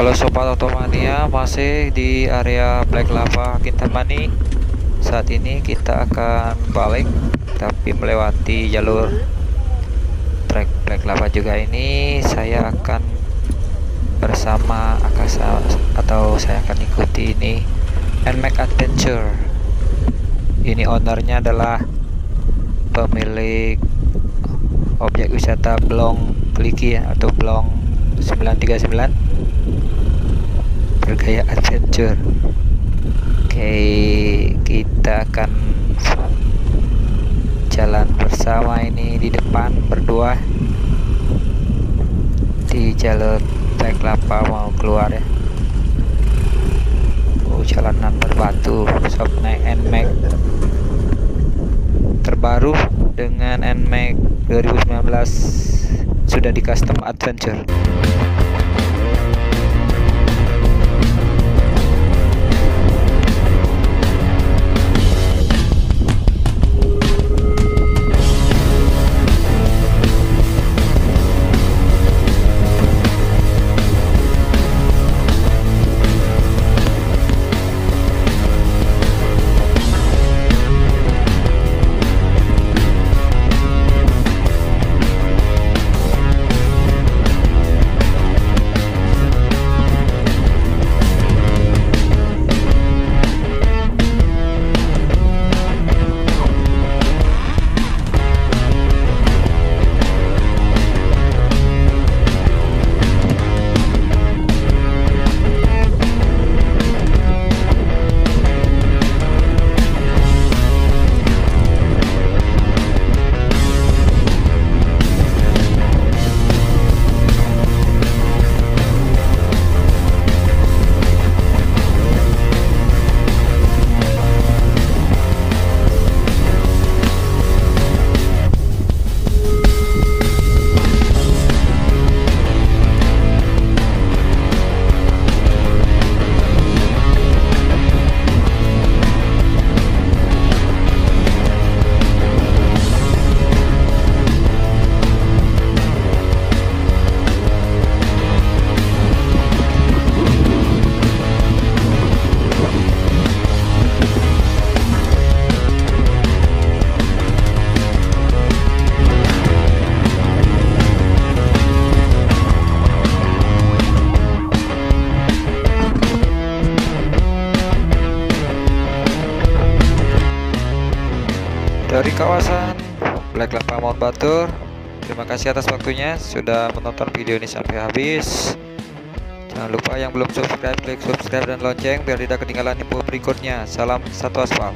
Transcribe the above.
Halo Sobat Otomania, masih di area Black Lava Kintamani. Saat ini kita akan balik, tapi melewati jalur trek Black Lava juga ini. Saya akan bersama Akasa atau saya akan ikuti ini Nmax Adventure. Ini ownernya adalah pemilik objek wisata Blong Kliki ya, atau Blong 939 bergaya adventure. Oke kita akan jalan bersama ini di depan berdua. Di jalur baik lapa mau keluar ya. Oh jalanan berbatu sob naik NMAX. Terbaru dengan NMAX 2019 sudah di custom adventure dari kawasan Black Lava Mount Batur. Terima kasih atas waktunya sudah menonton video ini sampai habis. Jangan lupa yang belum subscribe, klik subscribe dan lonceng biar tidak ketinggalan info berikutnya. Salam satu aspal.